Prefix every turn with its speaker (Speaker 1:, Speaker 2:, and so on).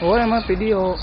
Speaker 1: Oh emang video.